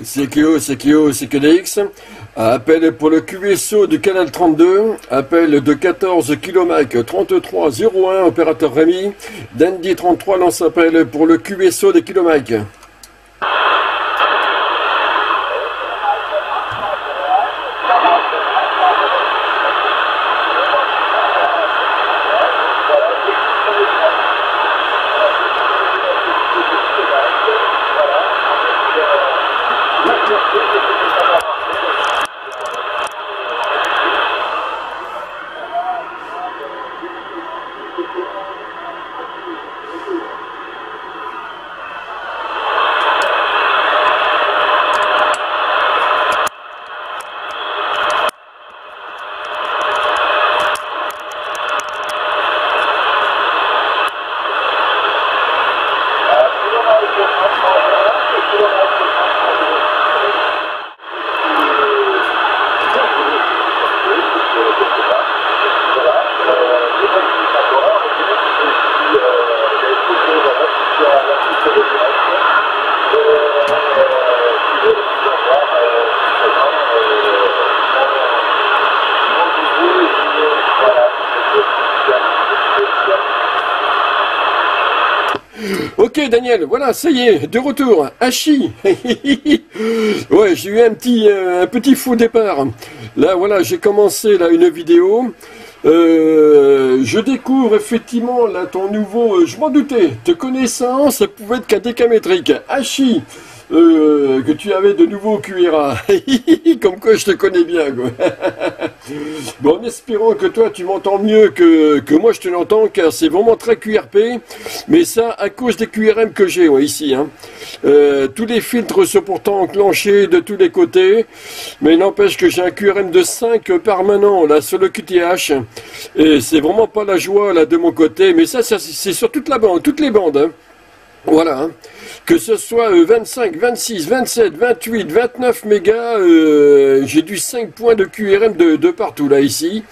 Kyo, c'est KDX. Appel pour le QSO du canal 32. Appel de 14 km 3301, opérateur Rémi. Dandy 33 lance appel pour le QSO des kilomètres. Voilà, ça y est, de retour. Hachi. ouais, j'ai eu un petit, euh, un départ. Là, voilà, j'ai commencé là une vidéo. Euh, je découvre effectivement là ton nouveau. Euh, je m'en doutais. Te connaissant, ça pouvait être qu'un décamétrique. Hachi. Euh, que tu avais de nouveau QRA. Comme quoi je te connais bien. bon, en espérant que toi tu m'entends mieux que, moi je te l'entends, car c'est vraiment très QRP. Mais ça à cause des QRM que j'ai ici. Hein. Euh, tous les filtres sont pourtant enclenchés de tous les côtés. Mais n'empêche que j'ai un QRM de 5 permanent là sur le QTH. Et c'est vraiment pas la joie là de mon côté. Mais ça, c'est sur toute la bande, toutes les bandes. Hein. Voilà. Hein. Que ce soit 25, 26, 27, 28, 29 mégas, euh, j'ai du 5 points de QRM de, partout là ici.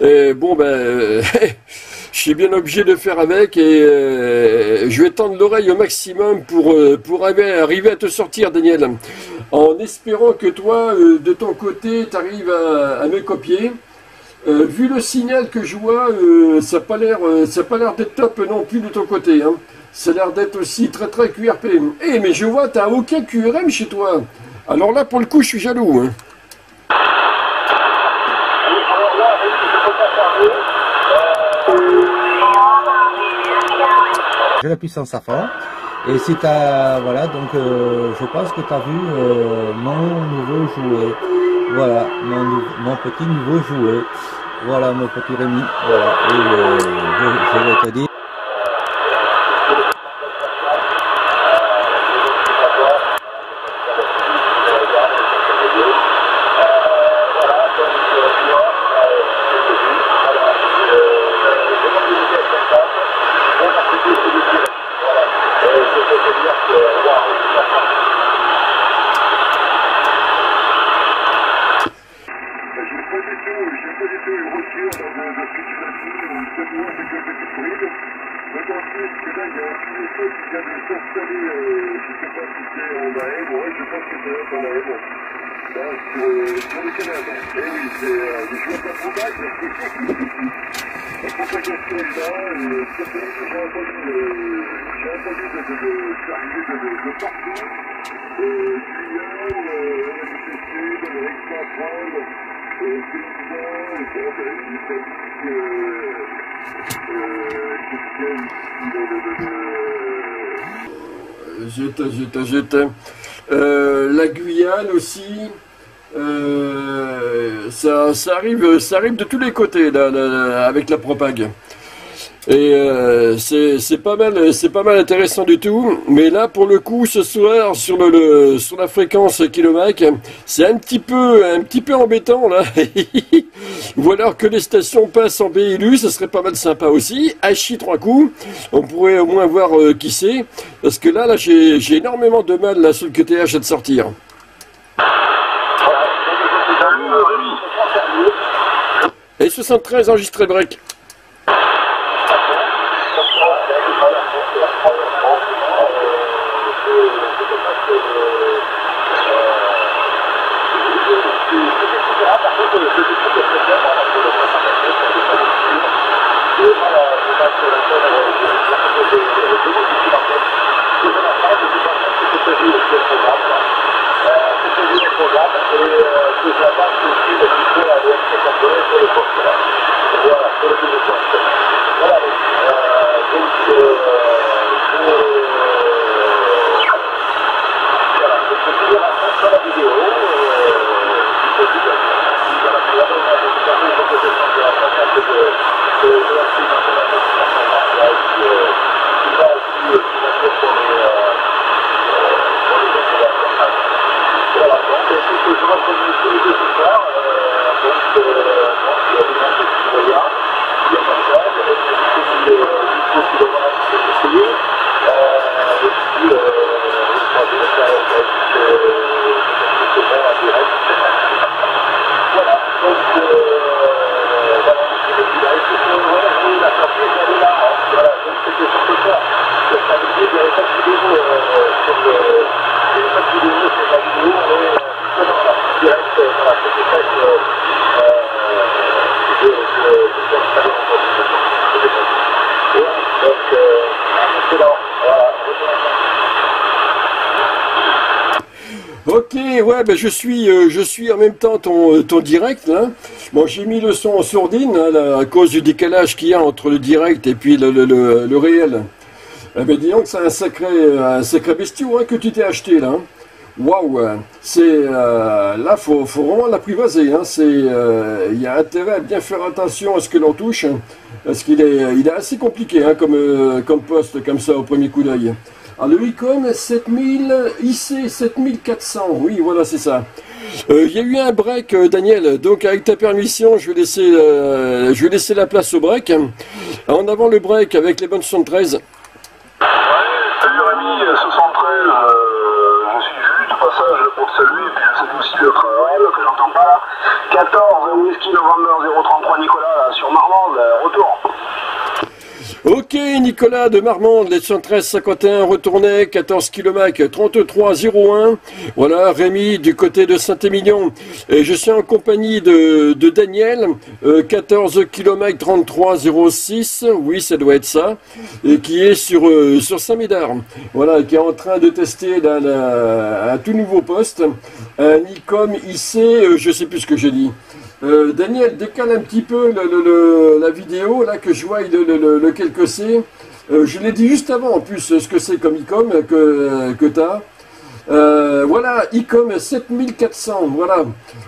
bon ben, je suis bien obligé de faire avec et euh, je vais tendre l'oreille au maximum pour, euh, pour arriver, à te sortir Daniel. En espérant que toi, de ton côté, tu arrives à, me copier. vu le signal que je vois, ça n'a pas l'air d'être top non plus de ton côté. Hein. Ça a l'air d'être aussi très très QRP. Eh, mais je vois, t'as aucun QRM chez toi. Alors là, pour le coup, je suis jaloux. Hein. J'ai la puissance à fond. Et si t'as, voilà, donc euh, je pense que tu as vu euh, mon nouveau jouet. Voilà, mon, petit nouveau jouet. Voilà, mon petit Rémi. Voilà, et euh, je vais te dire. Euh, la Guyane aussi. Euh, ça, ça, arrive, ça arrive de tous les côtés avec la propague. Et euh, c'est pas mal, c'est pas mal intéressant du tout. Mais là, pour le coup, ce soir sur le, sur la fréquence kilomètre, c'est un petit peu, un petit peu embêtant là. Ou alors que les stations passent en BLU, ça serait pas mal sympa aussi. Hachi trois coups, on pourrait au moins voir euh, qui c'est. Parce que là, là, j'ai énormément de mal là sur le QTH à de sortir. Et 73 enregistré break. Ben je suis, euh, je suis en même temps ton, euh, ton direct. Là. Bon, j'ai mis le son en sourdine hein, à cause du décalage qu'il y a entre le direct et puis le, le, le, réel. Eh ben, disons que c'est un sacré, un sacré bestiau hein, que tu t'es acheté là. Hein. Waouh, c'est euh, là faut, faut vraiment l'apprivoiser. Hein. C'est, il y a intérêt à bien faire attention à ce que l'on touche, parce qu'il est, il est assez compliqué hein, comme, comme poste comme ça au premier coup d'œil. Alors le Icon 7000 IC 7400, oui voilà c'est ça. Euh, il y a eu un break euh, Daniel, donc avec ta permission je vais laisser, euh, je vais laisser la place au break. En avant le break avec les bonnes 73. Ouais, salut Rémi, 73, je suis juste passage pour te saluer, puis je salue aussi le travail que j'entends pas. 14, Whisky November 033 Nicolas, sur Marmande, retour. Ok, Nicolas de Marmande, les 113 51 retournait, 14 km 33 01. Voilà, Rémi du côté de Saint-Émilion. Et je suis en compagnie de, Daniel, 14 km 33 06. Oui, ça doit être ça. Et qui est sur, euh, sur Saint-Médard. Voilà, qui est en train de tester un tout nouveau poste. Un Icom IC, euh, je sais plus ce que j'ai dit. Euh, Daniel, décale un petit peu la vidéo, là, que je vois le, lequel que c'est. Euh, je l'ai dit juste avant, en plus, ce que c'est comme ICOM que, que tu as. Euh, voilà, ICOM 7400, voilà.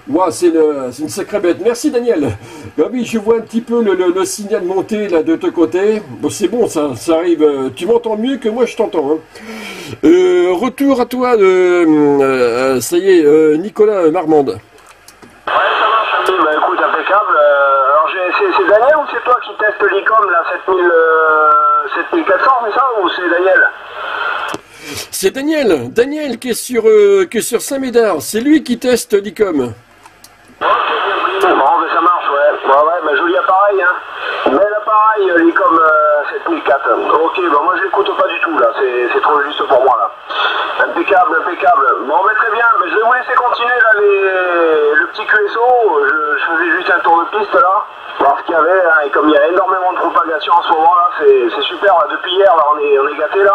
Wow, c'est une, sacrée bête. Merci Daniel. Ah oui, je vois un petit peu le, signal monter là de ton côté. Bon, c'est bon, ça, ça arrive. Tu m'entends mieux que moi, je t'entends. Hein. retour à toi, ça y est, Nicolas Marmande. C'est Daniel ou c'est toi qui teste l'ICOM là, 7400, c'est ça ou c'est Daniel C'est Daniel, Daniel qui est sur, euh, sur Saint-Médard, c'est lui qui teste l'ICOM. Ok, bien bon, ben ça marche, ouais. Ouais, ouais, ben joli appareil, hein. Bel appareil, euh, l'ICOM 7004. Euh, ok, ben moi je l'écoute pas du tout là, c'est trop juste pour moi là. Impeccable, impeccable. Bon, ben très bien, ben, je vais vous laisser continuer là les... le petit QSO. Je, je faisais juste un tour de piste là voir ce qu'il y avait, hein, et comme il y a énormément de propagation en ce moment là, c'est super, depuis hier là, on est, on est gâtés là.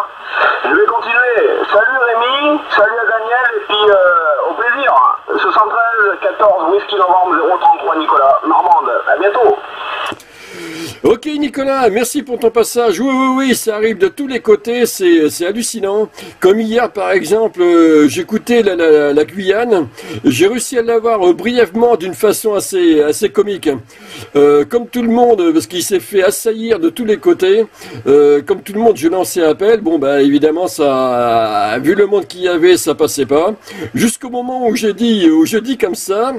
Je vais continuer. Salut Rémi, salut à Daniel, et puis euh, au plaisir. 73 14 Whisky Novembre 033 Nicolas, Normande, à bientôt. Ok Nicolas, merci pour ton passage. Oui, oui, oui, ça arrive de tous les côtés, c'est hallucinant. Comme hier par exemple, euh, j'écoutais la, la, Guyane, j'ai réussi à l'avoir euh, brièvement d'une façon assez, assez comique. Euh, comme tout le monde, parce qu'il s'est fait assaillir de tous les côtés, comme tout le monde, je lançais appel. Bon, bah évidemment, ça, vu le monde qu'il y avait, ça passait pas. Jusqu'au moment où j'ai dit, où je dis comme ça,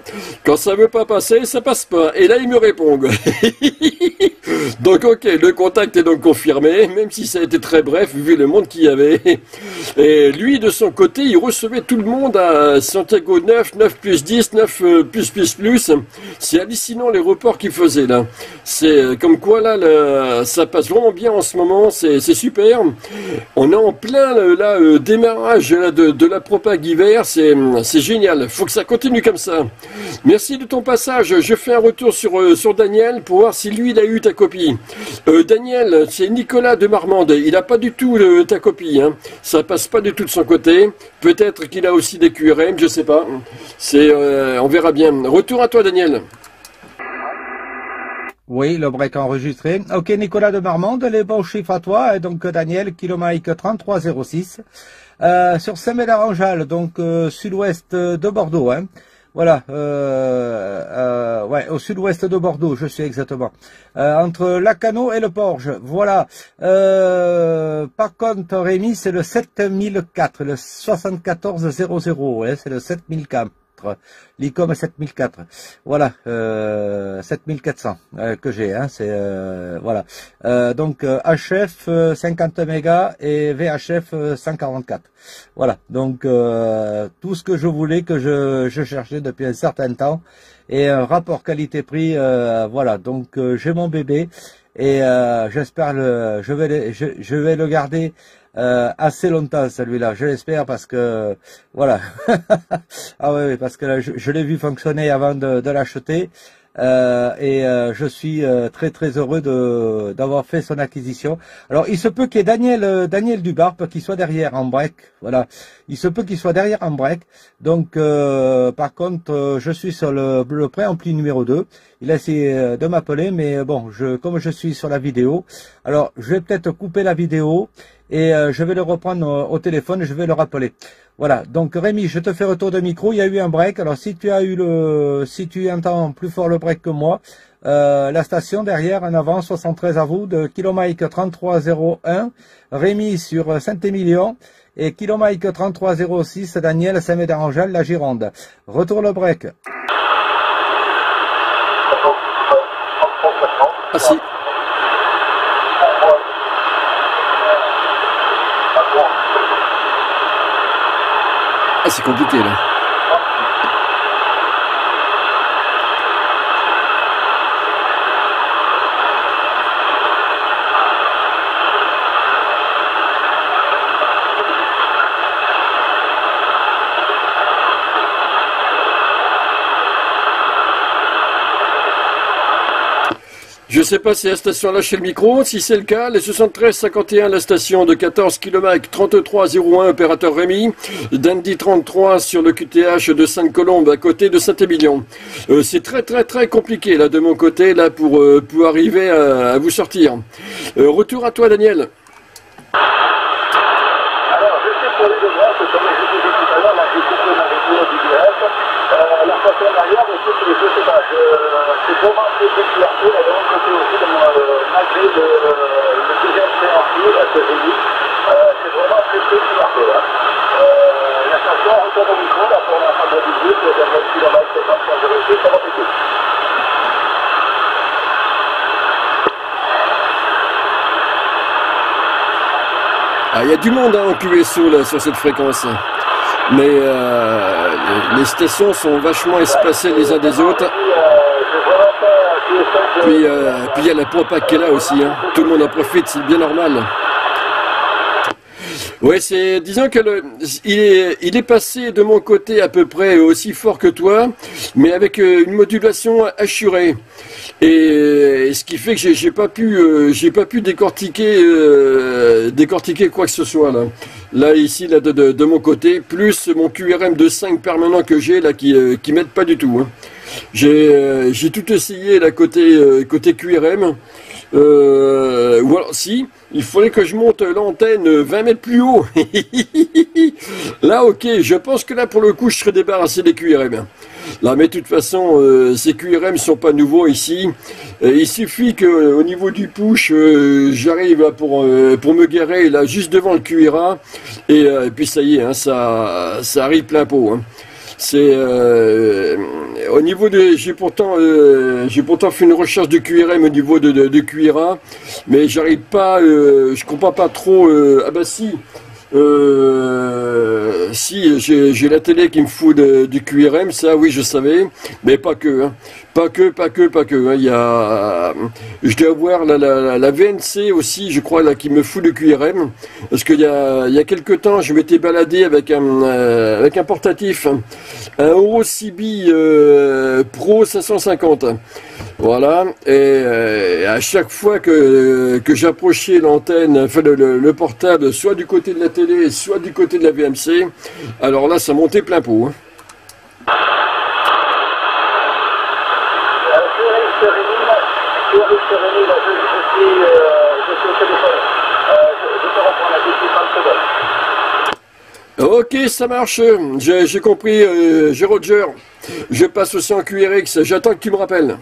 quand ça veut pas passer, ça passe pas. Et là, il me répond. Donc ok, le contact est donc confirmé, même si ça a été très bref vu le monde qu'il y avait. Et lui, de son côté, il recevait tout le monde à Santiago 9, 9 plus 10, 9 euh, plus plus plus. C'est hallucinant les reports qu'il faisait là. C'est euh, comme quoi là, ça passe vraiment bien en ce moment, c'est super. On est en plein là, euh, démarrage de, la propague hiver, c'est génial. Faut que ça continue comme ça. Merci de ton passage. Je fais un retour sur, sur Daniel pour voir si lui il a eu ta copie. Euh, Daniel, c'est Nicolas de Marmande. Il n'a pas du tout euh, ta copie. Hein. Ça passe pas du tout de son côté. Peut-être qu'il a aussi des QRM, je sais pas. C'est, on verra bien. Retour à toi, Daniel. Oui, le break enregistré. Ok, Nicolas de Marmande, les bons chiffres à toi. Et donc, Daniel, kilomètre 3306. Euh, sur Saint-Médard-en-Jalles, donc sud-ouest de Bordeaux. Hein. Voilà, euh, euh, ouais, au sud-ouest de Bordeaux, je suis exactement. Euh, entre Lacano et le Porge, voilà. Euh, par contre, Rémi, c'est le 7004, le 7400, hein, c'est le 7004. L'ICOM 7004. Voilà, euh, 7400 euh, que j'ai. Hein, c'est euh, voilà. Euh, donc HF 50 mégas et VHF 144. Voilà. Donc tout ce que je voulais, que je, je cherchais depuis un certain temps, et un rapport qualité-prix. voilà. Donc j'ai mon bébé et j'espère le, je vais, je, je vais le garder euh, assez longtemps celui-là, je l'espère parce que voilà. ah oui, parce que je, l'ai vu fonctionner avant de, de l'acheter. Euh, et euh, je suis euh, très très heureux de d'avoir fait son acquisition. Alors il se peut qu'il y ait Daniel Daniel Dubarpe qui soit derrière en break, voilà. Il se peut qu'il soit derrière en break. Donc par contre, je suis sur le, le préampli numéro 2. Il a essayé de m'appeler, mais bon, je comme je suis sur la vidéo, alors je vais peut-être couper la vidéo et je vais le reprendre au, au téléphone, je vais le rappeler. Voilà, donc Rémi, je te fais retour de micro, il y a eu un break, alors si tu as eu le, si tu entends plus fort le break que moi, euh, la station derrière en avant 73 à vous de kilomètre 3301, Rémi sur Saint-Émilion et kilomètre 3306 Daniel Saint-Médard-Angèle, la Gironde. Retour le break. Ah. Ah, c'est compliqué là. Sais pas si la station a lâché le micro. Si c'est le cas, les 7351, la station de 14 km 3301, opérateur Rémi. Dandy 33 sur le QTH de Sainte-Colombe, à côté de Saint-Émilion. Euh, c'est très très très compliqué là de mon côté là pour, euh, arriver à, vous sortir. Euh, retour à toi Daniel. C'est vraiment de côté aussi, malgré le, deuxième ce c'est vraiment clarté là. la station retourne au micro, pour la fin de la visite, le dernier kilomètre, c'est 23 ça va péter. Ah, il y a du monde hein, en QSO là, sur cette fréquence. Mais euh, les stations sont vachement espacées les uns des autres. Puis euh, il y a la propague qui est là aussi. Hein. Tout le monde en profite, c'est bien normal. Ouais, c'est disons que il est il est passé de mon côté à peu près aussi fort que toi, mais avec euh, une modulation assurée. Et, ce qui fait que j'ai pas pu euh, j'ai pas pu décortiquer décortiquer quoi que ce soit là. Là ici de, de, mon côté, plus mon QRM de 5 permanent que j'ai là qui qui m'aide pas du tout. Hein. Euh, j'ai tout essayé côté euh, côté QRM. Euh, ou alors si, il fallait que je monte l'antenne 20 mètres plus haut. là ok, je pense que là pour le coup je serais débarrassé des QRM. Là mais de toute façon ces QRM sont pas nouveaux ici. il suffit que au niveau du push j'arrive pour me garer là juste devant le QRA et, puis ça y est, hein, ça ça arrive plein pot. Hein. Euh, au niveau de, j'ai pourtant, euh, fait une recherche de QRM au niveau de, de, QRA, mais j'arrive pas, euh, je comprends pas trop. ah bah si, si j'ai la télé qui me fout du QRM, ça oui je savais, mais pas que. Hein. Pas que, pas que, pas que. Hein. Il y a, je dois avoir la, la, VNC aussi, je crois, là, qui me fout le QRM. Parce qu'il y a, il y a quelques temps, je m'étais baladé avec un, euh, avec un portatif, un Eurocibi Pro 550. Voilà. Et euh, à chaque fois que, que j'approchais l'antenne, enfin le, le, portable, soit du côté de la télé, soit du côté de la VMC, alors là, ça montait plein pot. Hein. Ok, ça marche. J'ai compris. Euh, j'ai Roger. Je passe aussi en QRX. J'attends que tu me rappelles.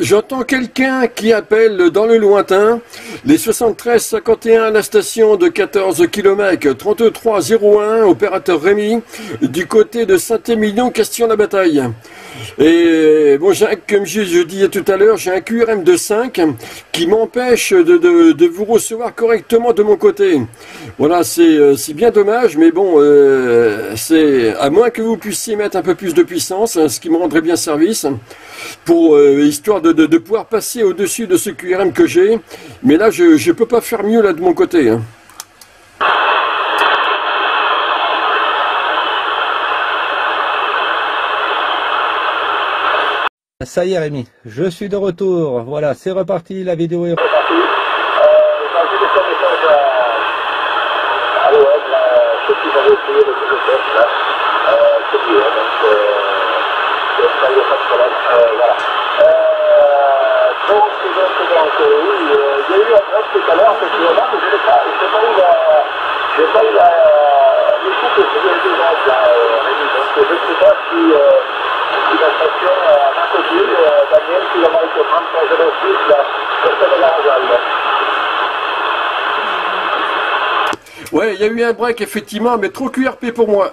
J'entends quelqu'un qui appelle dans le lointain les 73 51 à la station de 14 km 3301 opérateur Rémi du côté de Saint-Émilion Question-la-Bataille. Et bon, comme je, disais tout à l'heure, j'ai un QRM de 5 qui m'empêche de, vous recevoir correctement de mon côté. Voilà, c'est euh, bien dommage, mais bon, euh, c'est à moins que vous puissiez mettre un peu plus de puissance, hein, ce qui me rendrait bien service, pour euh, histoire de, pouvoir passer au-dessus de ce QRM que j'ai. Mais là, je ne peux pas faire mieux là de mon côté. Hein. Ça y est Rémi, je suis de retour. Voilà, c'est reparti, la vidéo est repartie. Euh, j'ai laissé un message à, à l'OM, là, ceux qui vont essayer le nouveau test, là. Euh, c'est lui, hein, donc euh, y a problème. Euh. Euh, euh, oui, euh, il y a eu un drop tout à l'heure, mais je pas, pas eu la, j'ai pas euh, je ne sais pas si, euh, la station, euh, Daniel 3006, là, de la Ouais, il y a eu un break effectivement, mais trop QRP pour moi.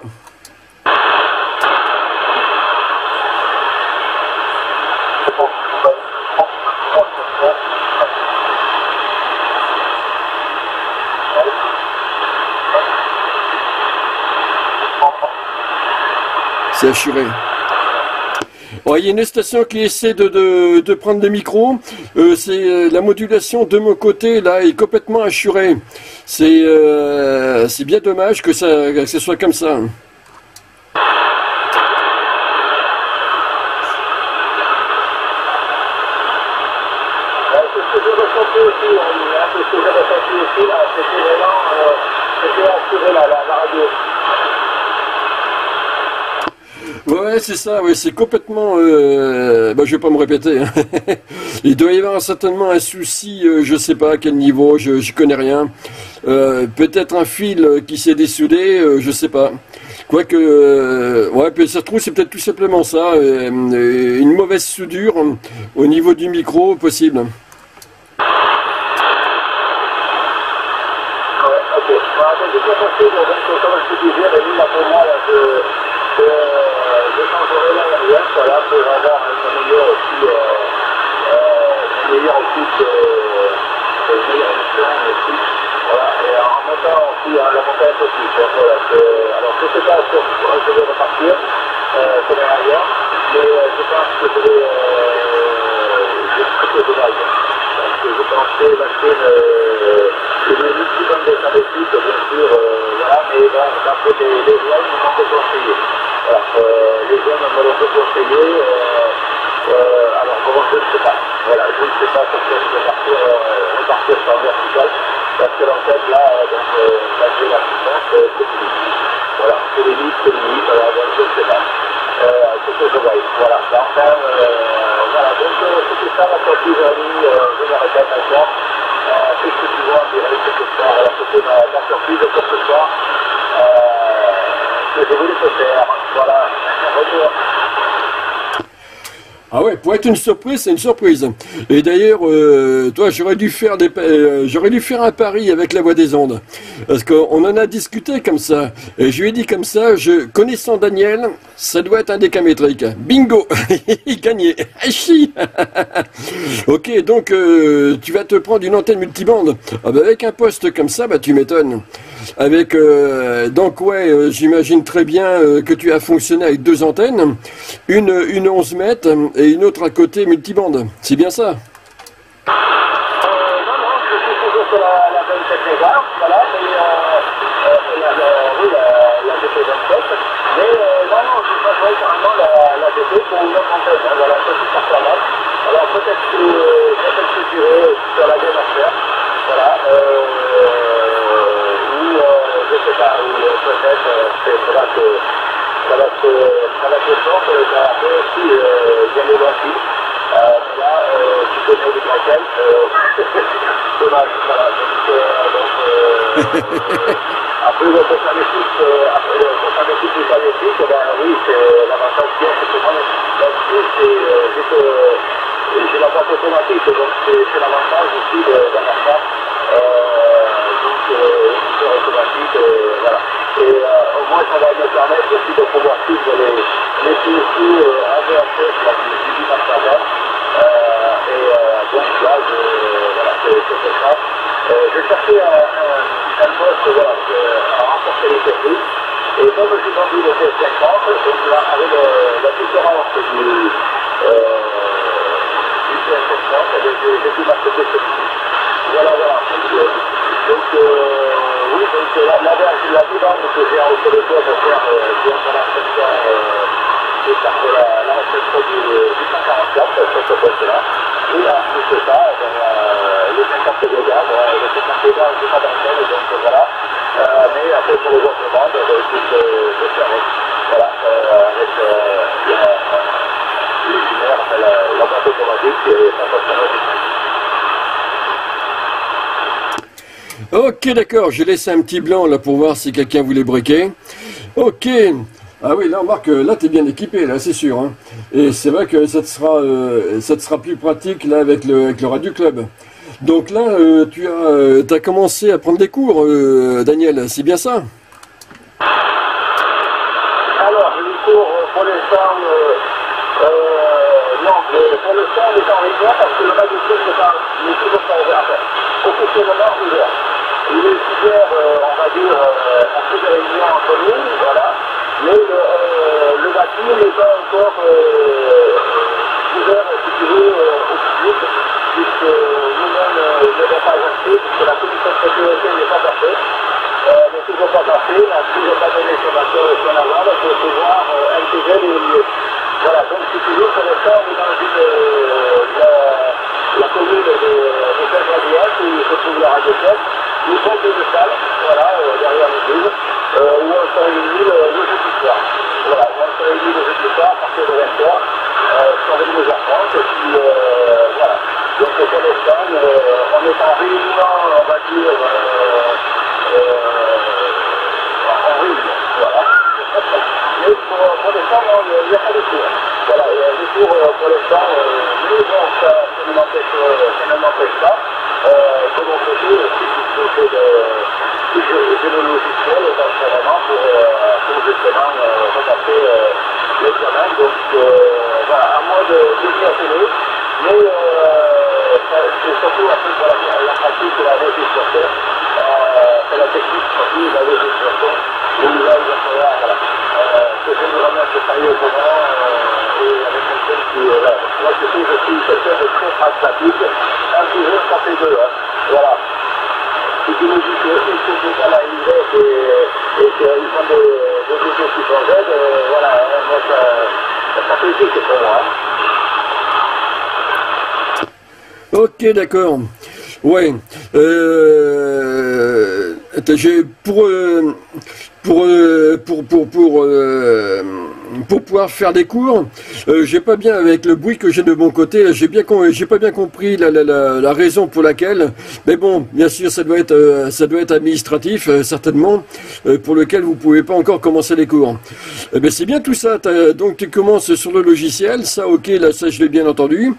C'est assuré. Il y a une station qui essaie de, prendre des micros. Euh, c'est euh, la modulation de mon côté là est complètement assurée. C'est euh, bien dommage que ça que ce soit comme ça. Ouais, c'est ça, oui, c'est complètement. Euh, bah, je vais pas me répéter. Hein. Il doit y avoir certainement un souci, je euh, je sais pas à quel niveau, je, je connais rien. Euh, peut-être un fil qui s'est dessoudé, je sais pas. Quoique, ouais, puis ça se trouve, c'est peut-être tout simplement ça, une mauvaise soudure au niveau du micro possible. Voilà, pour avoir une meilleure aussi, euh, meilleure écoute, euh, meilleure émission aussi. Voilà, et en montant aussi, hein, la un. Donc, voilà, alors je ne sais pas je vais repartir, euh, les arrières, mais je pense que je vais, euh, je vais de. Parce que je pensais l'acheter une, d'écoute, bien sûr, euh, mais d'après les. Alors, euh, les jeunes me l'ont conseillé. Euh, euh, alors, comment je ne sais pas. Voilà, je ne sais pas pourquoi je vais partir, repartir sur vertical. Parce que l'antenne, là, donc, là, j'ai la puissance, c'est limite. Voilà, c'est limite, c'est limite. Alors, donc, je ne sais pas. C'est ce que je. Voilà, enfin, voilà, donc, c'était ça la à lui. Euh, je me répète. Euh, Qu'est-ce que tu vois en direct ce soir Alors, c'était ma surprise pour ce soir. Ah ouais, pour être une surprise, c'est une surprise. Et d'ailleurs, euh, toi, j'aurais dû faire des, euh, j'aurais dû faire un pari avec la voix des ondes, parce qu'on en a discuté comme ça. Et je lui ai dit comme ça, je connaissant Daniel, ça doit être un décamétrique. Bingo, il gagnait. ok, donc euh, tu vas te prendre une antenne multibande. Ah bah avec un poste comme ça, bah tu m'étonnes. Avec donc ouais, j'imagine très bien que tu as fonctionné avec deux antennes, une une 11 mètres et une autre à côté multibande. C'est bien ça? Alors peut-être que peut-être que j'irai sur la dernière Voilà. Euh, sais pas, ou peut-être c'est là ça va se ça va se ça aussi. Euh, là, tu connais dommage. Après, le équipe, après le oui, c'est l'avantage a, c'est que moi, là-dessus, c'est, la automatique, donc c'est, l'avantage aussi. Euh, donc, automatique, voilà. Et au moins, ça va me permettre aussi de pouvoir suivre les, les en VHF, là, du 18 mars et donc là, je, voilà, c'est, ça. je cherchais un, un poste à renforcer les services. Et comme je suis vendu le TS50, donc là, avec la différence du, euh, du TS50, j'ai pu m'acheter. Voilà, voilà. Donc, euh, oui, donc la, la, la, la demande que j'ai au téléphone pour faire euh, euh, faire de l'entretien du, du 144 sur ce poste-là. Et ensuite de ça, ben, euh, les 50 dégâts, bon, les 50 dégâts, je n'ai pas d'antenne, donc voilà. Euh, mais après, pour les autres bandes, ben, écoute, euh, je. Voilà, euh, avec euh, enfin, la, la boîte automatique et ça passe Ok, d'accord, j'ai laissé un petit blanc là pour voir si quelqu'un voulait briquer. Ok, ah oui, là, Marc, là, tu es bien équipé, là, c'est sûr. Hein. Et c'est vrai que ça te, sera, euh, ça te sera plus pratique, là, avec le, avec le Radio Club. Donc là, euh, tu as, euh, as commencé à prendre des cours, Daniel, c'est bien ça? Alors, les cours, pour l'instant, non, pour l'instant, on est en réunion parce que le Radio Club n'est toujours pas ouvert. Officiellement ouvert. Il est ouvert, on va dire, on fait des réunions entre nous, voilà mais le, euh, le bâtiment n'est pas encore euh, ouvert, si tu veux, euh, au public, puisque nous-mêmes ne l'avons pas acheté, puisque la commission de sécurité n'est pas. Euh, n'est toujours pas passée, n'a toujours pas donné son accord et son aval pour pouvoir euh, intégrer les lieux. Voilà, donc si tu veux, pour l'instant, on est dans une, euh, la, commune de, de Saint-Gabriel, où se trouve la radio une salle, voilà, euh, derrière l'église, euh, où on se réunit le, le jeudi soir. Voilà, on le jeudi soir à partir de 20h, euh, sur les 2h30, et puis euh, voilà. Donc pour l'instant, euh, on est en réunion, on va dire, euh, euh, en réunion, voilà. Mais pour, l'instant, il n'y a pas de cours. Voilà, des cours pour l'instant, mais bon, ça ne m'empêche pas. Côté, aussi, j'ai le logiciel pour, euh, pour justement euh, repasser euh, l'examen. Donc à moi de, m'y atteler. Mais c'est surtout la, pratique de la c'est la technique la que je me remette sérieusement et avec quelqu'un qui. Moi je suis, je suis de très pragmatique, un toujours ça fait deux. Hein. Voilà. Si tu me dis que ces choses-là y et, et qu'ils font des, des choses qui sont euh, voilà, moi ça, ça fait pour moi. Ok, d'accord. Ouais. Euh, pour, euh, pour, euh, pour, pour, pour, euh, pour pouvoir faire des cours, euh, j'ai pas bien avec le bruit que j'ai de mon côté, j'ai bien j'ai pas bien compris la, la, la, la, raison pour laquelle. Mais bon, bien sûr, ça doit être ça doit être administratif certainement pour lequel vous pouvez pas encore commencer les cours. Eh ben c'est bien tout ça. Donc tu commences sur le logiciel, ça ok, là ça je l'ai bien entendu.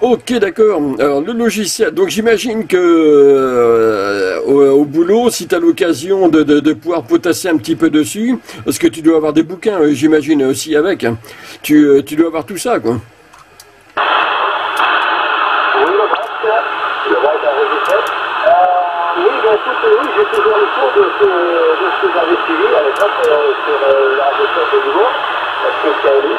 Ok, d'accord. Alors le logiciel. Donc j'imagine que au, au, boulot, si tu as l'occasion de, pouvoir potasser un petit peu dessus, parce que tu dois avoir des bouquins, euh, j'imagine aussi avec. Hein. Tu, euh, tu dois avoir tout ça, quoi. Euh, j'ai toujours le tour de ce, de ce que j'avais suivi à l'époque euh, sur euh, la région de Lyon, parce que c'est à lui.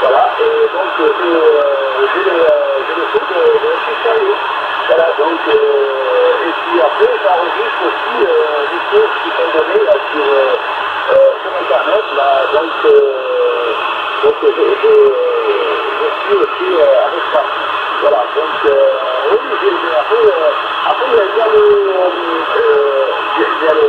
Voilà, et donc euh, euh, j'ai le, le tour de, de Chicago. Voilà, donc, euh, et puis après, j'enregistre aussi euh, des cours qui sont donnés là, sur, euh, euh, sur Internet. Là, donc, euh, donc je, je, je suis aussi euh, avec ça. Voilà, donc, oui, j'ai. Euh, après, il y a- il y a le. Euh, il y a le.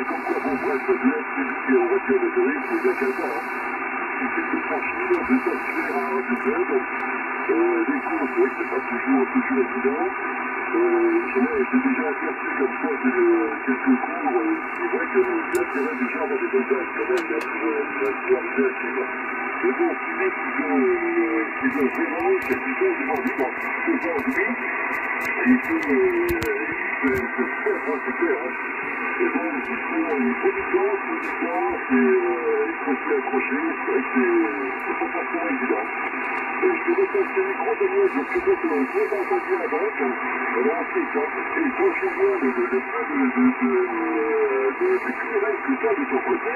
le. C'est c'est- c'est le radio de la C, S, c'est ça, L. J'ai le, le nom là aussi. Voilà, nous, c'est pour retrouver le lycée, euh, justement, de, euh, de radio amateur. Euh, voilà. Donc, euh, avec tout ça, je à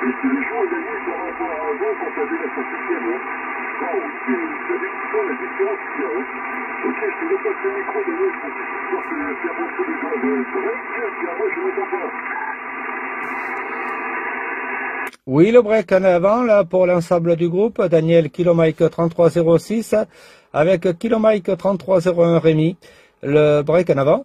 et j'essaie j'essaie de mais bon, euh, c'est. C'est- l'instant, je, je refeuillette. Voilà, je refeuillette, et dès Oui, le break en avant, là, pour l'ensemble du groupe. Daniel Kilomike 3306 avec Kilomike 3301 Rémi. Le break en avant.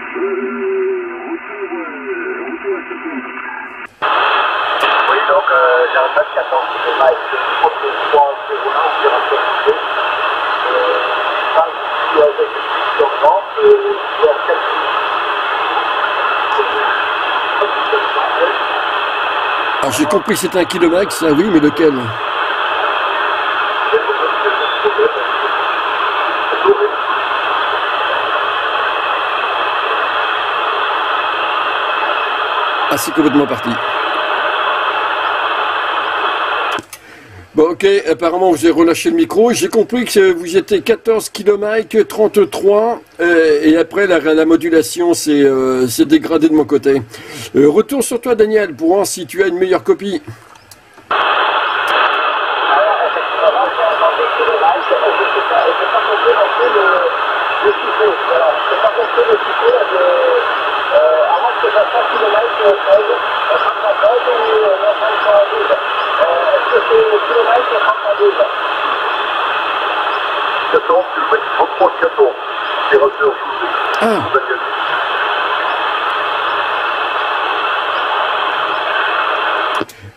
Oui, donc euh, j'ai un 24 ans qui est Mike, je crois que c'est 3 0 1 ou 0 Euh, ça, je suis avec une petite urgence, euh, je vais à 4 Alors j'ai compris c'est un kilomax, ah oui, mais lequel? Ah c'est complètement parti. Bon ok, apparemment vous avez relâché le micro. J'ai compris que vous étiez 14 km 33 euh, et après la, la modulation s'est euh, s'est dégradée de mon côté. Euh, retour sur toi Daniel pour voir si tu as une meilleure copie. Alors,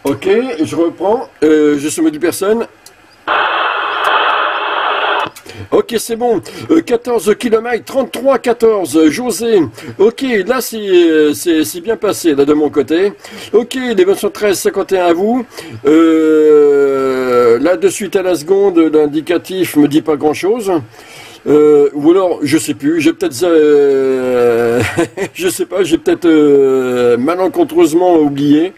Ok, je reprends. Euh, je suis Personne. Ok, c'est bon. 14 km, 33 14. José. Ok, là euh, c'est bien passé là de mon côté. Ok, les 13 51 à vous. Euh, là de suite à la seconde, l'indicatif me dit pas grand chose. Euh, ou alors, je sais plus, j'ai peut-être, je sais pas, j'ai peut-être malencontreusement oublié.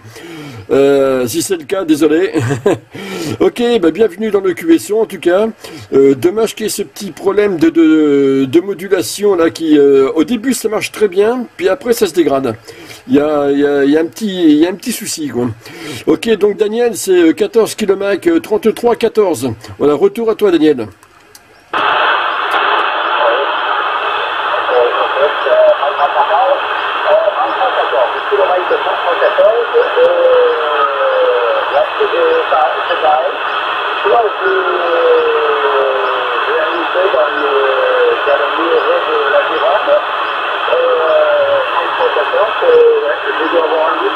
si c'est le cas, désolé. Ok, bah bienvenue dans le QSO en tout cas. Euh, dommage qu'il y ait ce petit problème de, de, modulation là qui, euh, au début ça marche très bien, puis après ça se dégrade. Il y a, y, a un petit, y a un petit souci quoi. Ok, donc Daniel, c'est 14 km 33 14. Voilà, retour à toi Daniel.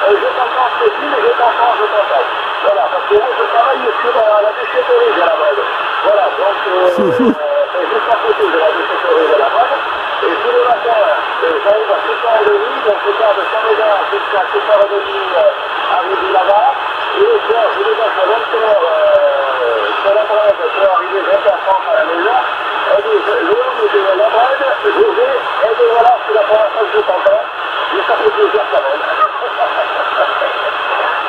Euh, je t'entends, je te je t'entends, je t'entends. Voilà, parce que moi je travaille sur euh, la déchetterie de la mode. Voilà, donc euh, euh, juste à côté de la déchetterie de la mode. Et tous les matins, euh, j'arrive à 6h30, donc je pars de Saint-Médard jusqu'à 6h30 euh, à Midi-Lava. Et le soir, je me lève à 20h euh, sur la brève pour arriver 20h30 à la maison. Elle dit, le de la brève, José, elle dit voilà, c'est la première fois que je t'entends. Mais ça fait plaisir quand même.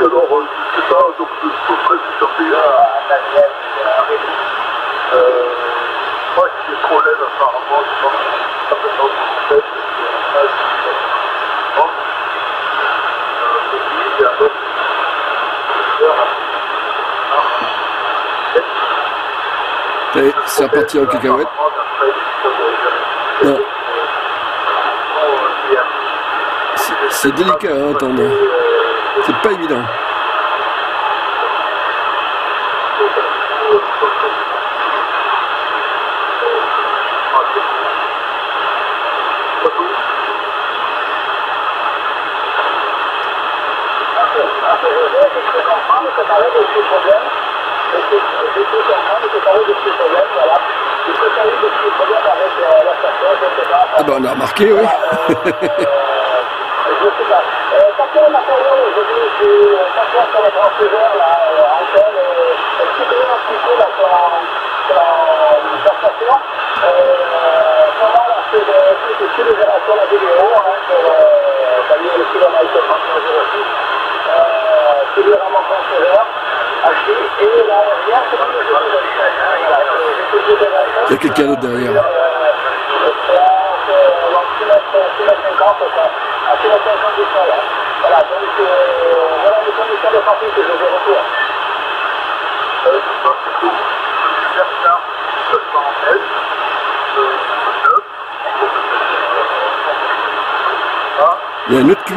alors je sais pas, donc je peux je que c'est un à en cacahuète. C'est délicat hein, à entendre. C'est pas évident. Ah ben on a remarqué, oui. seule apéro aujourd'hui, c'est sur la grande là, euh, en hôtel, et soutenir un petit peu, là, la, c'est de suivre la vidéo, hein, pour, euh, le France, euh, vraiment grand et là, rien, c'est pas le de la Il y a quelqu'un derrière. Euh,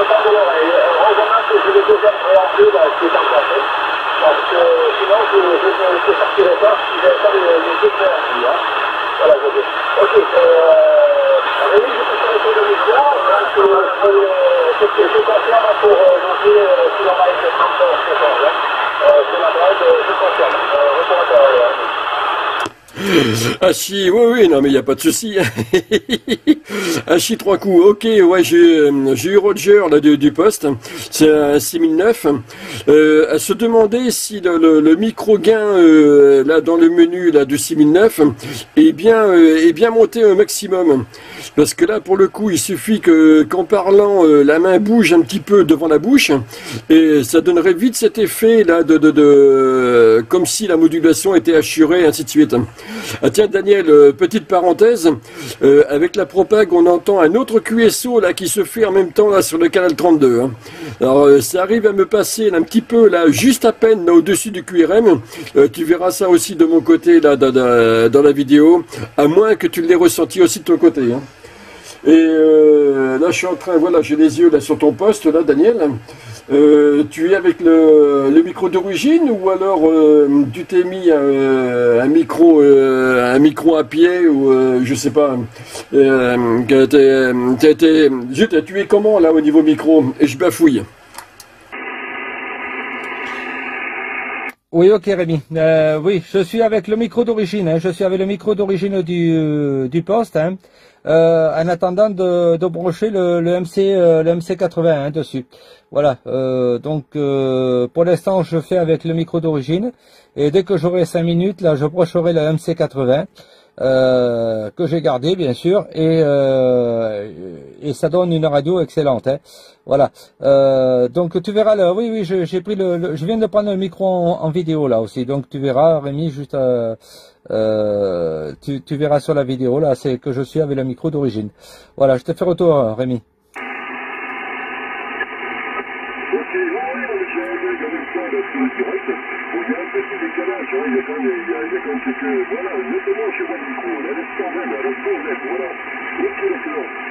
euh, faut pas de l'oreille. Heureusement que ce qui est parce que sinon, je ne sortirais pas si pas les hein. Voilà, je dis. Ok, euh, Rémi, je le tour de l'histoire, donc euh, euh, c'est que je confirme pour euh, janvier euh, kilomètre 30 secondes. Hein. Euh, c'est la droite, euh, je confirme. Euh, retour à Hachi, oui, oui, non, mais il n'y a pas de souci. Hachi, trois coups. Ok, ouais, j'ai euh, eu Roger là, du, poste. C'est un 6009. Euh, à se demander si le, micro gain euh, là dans le menu là du 6009 est bien est bien monté au maximum. Parce que là, pour le coup, il suffit que qu'en parlant, euh, la main bouge un petit peu devant la bouche et ça donnerait vite cet effet là de, de, de euh, comme si la modulation était assurée, ainsi de suite. Ah tiens Daniel, euh, petite parenthèse, euh, avec la propag on entend un autre QSO là qui se fait en même temps sur le canal 32. hein. Alors euh, ça arrive à me passer un petit peu là, juste à peine au-dessus du QRM. Tu verras ça aussi de mon côté là dans la vidéo, à moins que tu l'aies ressenti aussi de ton côté. hein. Et euh, là, je suis en train, voilà, j'ai les yeux là sur ton poste, là, Daniel. Euh, tu es avec le, micro d'origine ou alors euh, tu t'es mis un micro, un micro à pied ou je sais pas. Zut, tu es comment là au niveau micro? Et je bafouille. Oui, ok Rémi. Oui, je suis avec le micro d'origine. hein. Je suis avec le micro d'origine du, du poste, hein. Euh, en attendant de, de brancher le, MC euh, le MC80 hein, dessus. Voilà. Euh, donc euh, pour l'instant, je fais avec le micro d'origine. Et dès que j'aurai 5 minutes, là, je brancherai le MC80 euh, que j'ai gardé bien sûr et euh, et ça donne une radio excellente. Hein. Voilà. Euh, donc tu verras. Oui, oui, j'ai pris le, je viens de prendre le micro en, vidéo là aussi. Donc tu verras, Rémi, juste, euh, euh, tu, verras sur la vidéo là, c'est que je suis avec le micro d'origine. Voilà, je te fais retour, euh, Rémi. Hein, notamment chez moi le micro, là, l'instant même, là, l'instant même, voilà. Ok, d'accord.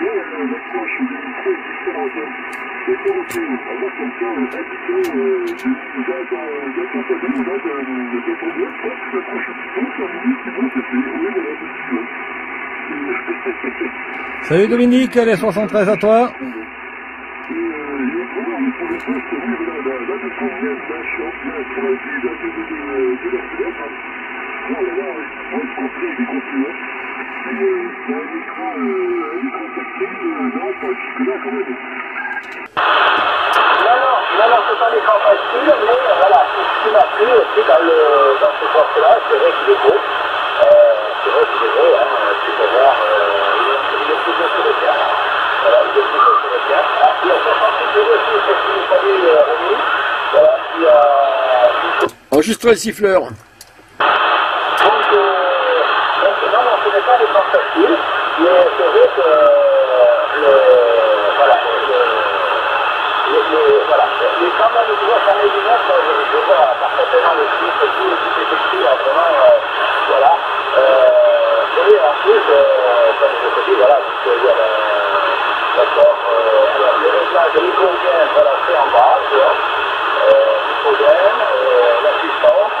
ouais, ben oui, voilà. Et, euh, j'ai mis un voix surprise, du coup, il a, euh, il a un petit aspect un petit peu, euh, vintage, on va dire. Euh, moi, c'est c'est le côté un petit peu, euh, le côté, c'est, c'est, c'est un microphone. Donc voilà, c'est, euh, c'est, c'est, c'est pas mal sympa, j'aime bien. Là, euh, l'approche du micro est différente. Et pour aussi, avoir comme ça, euh, habité, euh, de, dans, dans, dans ton cabine, là, de, de, de ton bloc, hop, tu approches un petit peu, 5 minutes, c'est bon, c'est fait. Oui, voilà, c'est ce que tu veux. Salut Dominique, les 73 à toi. Et, euh, et autrement, mais pour le poste, oui, voilà, là, là, de combien, là, je suis en plein sur la vue, là, de, de, de, de la fenêtre. Oh là là, moi, je construis des confluents. Et, euh, c'est un micro, euh, un micro tactile, euh, non, pas jusque-là, quand même. Non, non, non, non, c'est pas des grands faciles, mais euh, voilà, c'est ce qui m'a plu aussi dans, le, dans ce poste-là, c'est vrai qu'il est beau. Euh, c'est vrai qu'il est beau, hein, tu peux voir, euh, il est, il est plutôt sur le terre. Voilà, il est plutôt sur le terre. Ah, il y a 68 euros aussi, c'est ce qu'il nous fallait euh, remis. Voilà, il y a une Enregistre le siffleur. donc, euh, donc, non, non, ce n'est pas des grands faciles, mais c'est vrai que euh, le, voilà, le, le, voilà, les même, tu vois, ça neuf, je, vois parfaitement le chiffre et tout, tout vraiment, euh, voilà. Euh, et en plus, euh, comme je te dis, voilà, il y a d'accord, euh, le réglage de l'hypogène, voilà, c'est en bas, l'hypogène, l'assistance,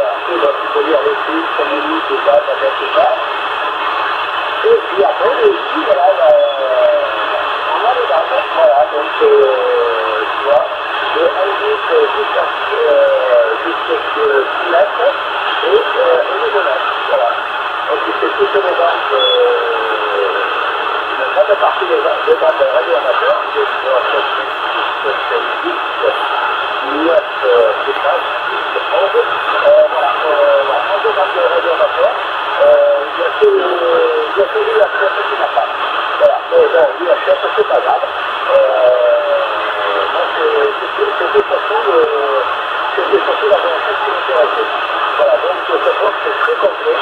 Et puis après, voilà, là, on a les dames, voilà, donc, tu vois, de 1 litre jusqu'à jusqu ce et, euh, et le voilà. Donc, c'est toutes les dames, euh, une partie des dames radio amateurs, bon, l'UHF, c'est pas grave. Euh, moi, c'est- c'était c'était surtout le- c'était surtout la recherche qui m'intéressait. Voilà, donc ce poste c'est très complet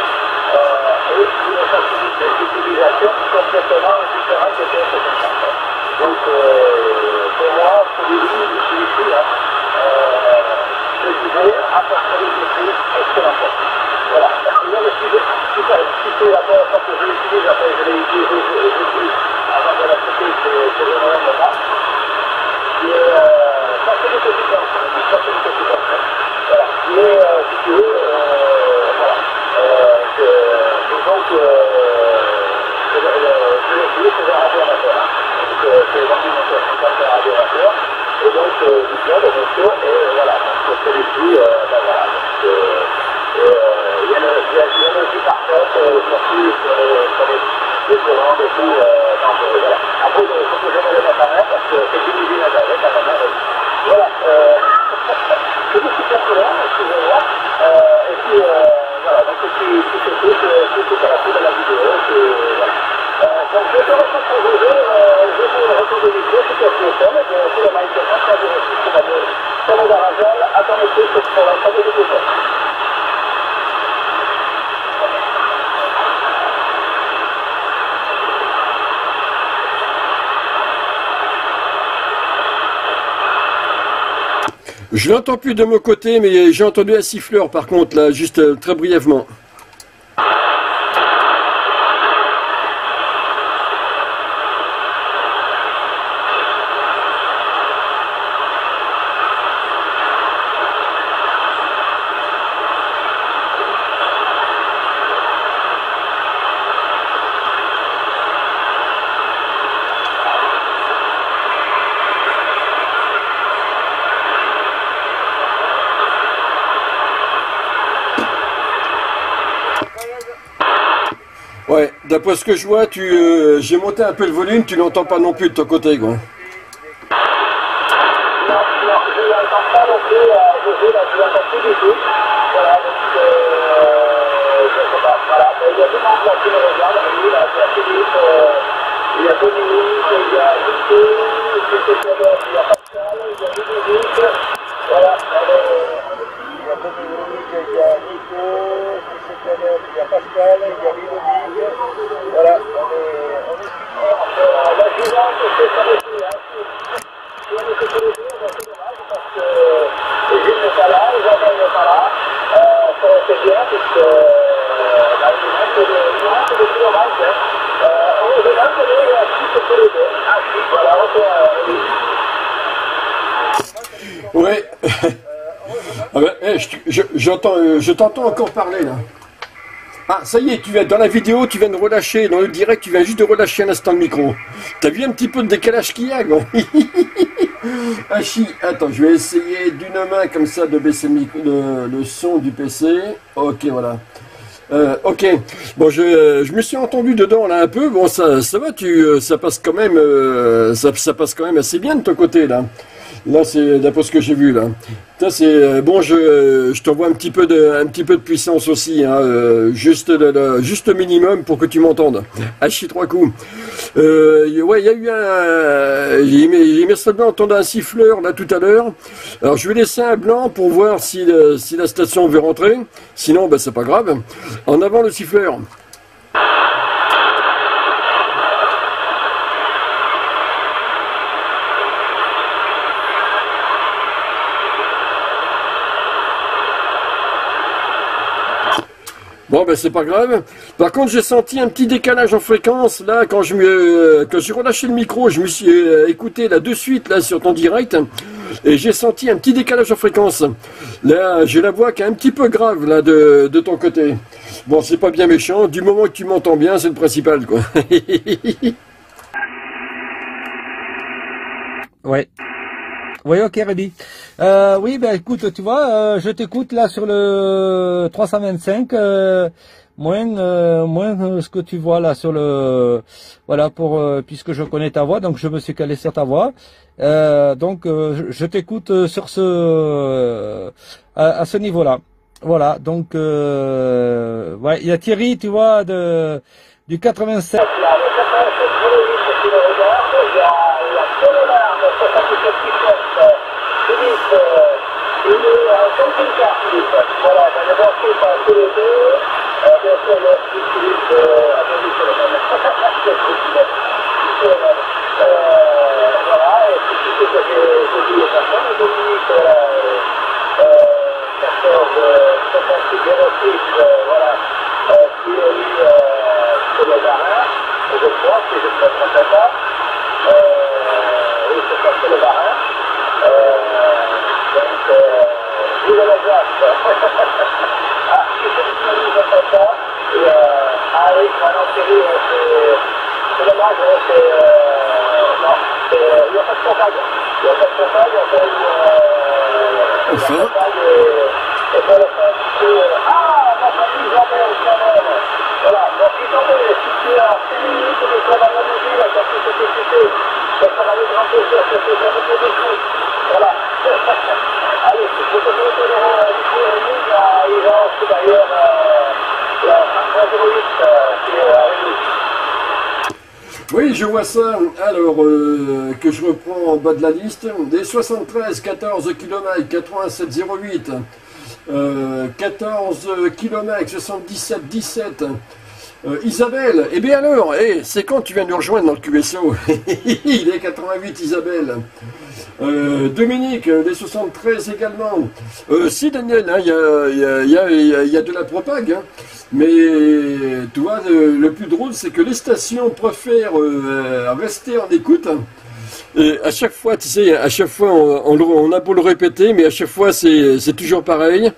euh, et une facilité d'utilisation complètement différente des PS50. Donc, euh, pour moi, celui-ci, celui-ci, hein, euh, je disais, à partir du prix, excellent poste. Voilà. Là, le sujet, si c'est si c'est la première fois que je l'utilise, après je l'ai utilisé, je l'ai utilisé avant de l'acheter, c'est c'est vraiment un moment. Et euh, ça c'est des petits points. Ça c'est des petits points. Voilà. Mais euh, si tu veux, euh, voilà. Euh, que- et donc, euh, c'est le- le- je l'ai utilisé, c'est un radioamateur. Hein. Donc, euh, c'est vendu dans 50 radioamateur. Et donc, euh, du club, bien sûr, et voilà. Donc, celui-ci, euh, ben voilà. Donc, euh, et, euh, il y a le, il y a, il y a le petit parfait, euh, surtout sur les, sur les, les commandes et tout. Euh, donc, euh, voilà. Après, il faut que je me le mette en main parce que c'est une usine à gaz, quand même. hein. Voilà. Euh, c'est beaucoup plus courant, excusez-moi. Euh, et puis, euh, voilà. Donc, tu, tu fais tout, euh, tout, tout à la fin de la vidéo. Et, voilà. Euh, donc, je te retrouve pour vous dire, euh, je vous retrouve de micro, si tu as téléphone, et bien, c'est le mindset, quand je reçois sur la sur le garagel, à ton équipe, pour l'ensemble des vidéos. Je l'entends plus de mon côté, mais j'ai entendu un siffleur par contre, là, juste euh, très brièvement. Ouais, d'après ce que je vois, euh, j'ai monté un peu le volume, tu l'entends pas non plus de ton côté, quoi. Non, non, je n'entends pas non plus José, là, je l'entends plus du tout. Voilà, donc, euh, je sais pas, voilà. Il y a monde là qui me regarde, oui, là, il y a Philippe, euh, il y a Dominique, il y a Lucie, il y a Pascal, il y a Ludovic, voilà, on est, on est ici, il y a Dominique, il y a Nico, il y a Pascal, il y a Ludovic, voilà, on est, on est ici. Alors, la suivante, c'est ça aussi, hein, si on était tous les deux, ben, c'est dommage parce que Gilles n'est pas là, Isabelle n'est pas là. Euh, ça aurait été bien puisque euh, bah, il manque de, il manque de kilomètres. Hein. Euh, heureusement qu'on est assis tous les deux. Assis, voilà, on peut, euh, oui. Ouais. Ah ben, eh, je, je- j'entends, euh, je t'entends encore parler là. Ah, ça y est, tu viens dans la vidéo, tu viens de relâcher, dans le direct, tu viens juste de relâcher un instant le micro. T'as vu un petit peu de décalage qu'il y a, quoi Ah chi, attends, je vais essayer d'une main comme ça de baisser le, le- son du PC. Ok, voilà. Euh, ok, bon, je, euh, je me suis entendu dedans là un peu. Bon, ça, ça va, tu, ça passe quand même, ça, ça passe quand même assez bien de ton côté là. Là, c'est d'après ce que j'ai vu là. Ça, c'est euh, bon. Je, euh, je t'envoie un petit peu de, un petit peu de puissance aussi, hein, euh, juste le, juste minimum pour que tu m'entendes. Hachi trois coups. Euh, ouais, il y a eu un, j'ai aimé seulement entendre un siffleur là tout à l'heure. Alors, je vais laisser un blanc pour voir si, si la station veut rentrer. Sinon, ben, c'est pas grave. En avant le siffleur. Bon ben c'est pas grave. Par contre j'ai senti un petit décalage en fréquence là quand je me quand j'ai relâché le micro, je me suis euh, écouté là de suite là sur ton direct et j'ai senti un petit décalage en fréquence. Là j'ai la voix qui est un petit peu grave là de, de ton côté. Bon c'est pas bien méchant, du moment que tu m'entends bien c'est le principal quoi. Ouais. Oui, ok, Rémi. Euh, oui, ben écoute, tu vois, euh, je t'écoute là sur le 325, euh, moins, moins ce que tu vois là sur le, voilà, pour puisque je connais ta voix, donc je me suis calé sur ta voix. Donc je, t'écoute sur ce, à, ce niveau-là. Voilà, donc ouais, il y a Thierry, tu vois, de du 87. Il y a le 87 chronologique qui le regarde, il y a, il y a Soledad de 77 km, Euh, il est en camping-car. Voilà, c'est par les euh, bien sûr le euh. Euh, voilà, et puis tu sais que j'ai dit les personnes, et Dominique, voilà, euh, euh, 14, euh, 66 06, euh, voilà, euh, qui est euh, c'est. Euh, oui, c'est ça, c'est le marin. Euh, donc, euh, la ah, c'est euh, ah euh, hein, euh, euh, il n'y a pas de. Il n'y a pas de euh, euh, ah, ma famille. Voilà, donc si tu as 5 minutes de travail ça. Voilà. Souhaite euh, euh, il y a 508 euh. Oui, je vois ça. Alors, que je reprends en bas de la liste. Des 73, 14 km, 87,08. Euh, 14 km, 77, 17. Euh, Isabelle, eh bien alors, eh, c'est quand tu viens nous rejoindre dans le QSO Il est 88, Isabelle. Euh, Dominique, euh, les 73 également. Euh, si, Daniel, hein, il y, a, il y a- de la propague. hein. Mais tu vois, le, plus drôle, c'est que les stations préfèrent euh, rester en écoute. Et à chaque fois, tu sais, à chaque fois, on, a beau le répéter, mais à chaque fois, c'est toujours pareil.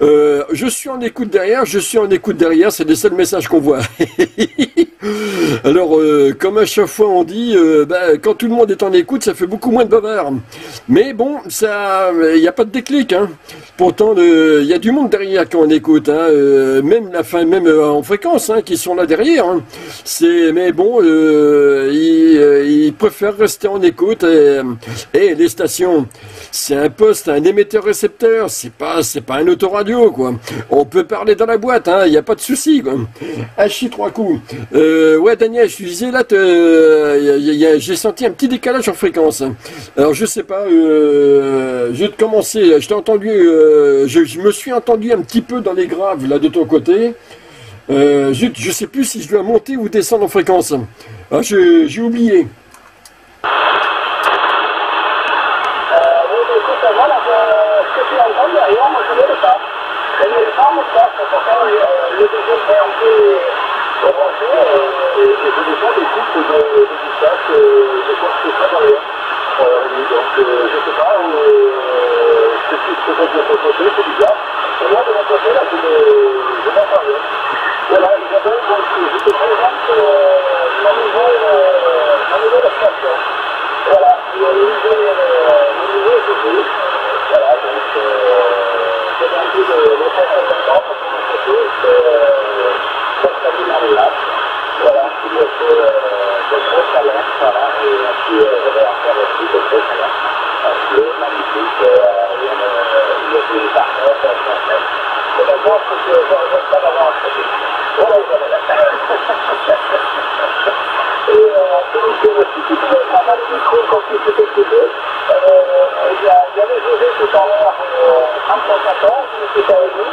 Euh, je suis en écoute derrière, je suis en écoute derrière, c'est les seuls messages qu'on voit. Alors, euh, comme à chaque fois on dit, euh, bah, quand tout le monde est en écoute, ça fait beaucoup moins de bavard. Mais bon, ça, il n'y a pas de déclic. Hein. Pourtant, il y a du monde derrière quand on écoute, hein, euh, même la fin, même euh, en fréquence, hein, qui sont là derrière. mais bon, euh, euh, ils préfèrent rester en écoute. Et, et les stations, c'est un poste, un émetteur-récepteur. C'est pas, c'est pas un autoradio, quoi. On peut parler dans la boîte, hein. Il n'y a pas de souci, quoi. Trois coups. Euh, ouais, Daniel, je te disais là, j'ai senti un petit décalage en fréquence. Alors je sais pas, euh, je vais te commencer. Je t'ai entendu, euh, je, je me suis entendu un petit peu dans les graves là de ton côté. Euh, zut, je sais plus si je dois monter ou descendre en fréquence. Ah, je- j'ai oublié. Voilà, donc, euh, peu c'est. Un y a le- euh, il y avait José tout à l'heure, euh, 3014, qui était avec nous,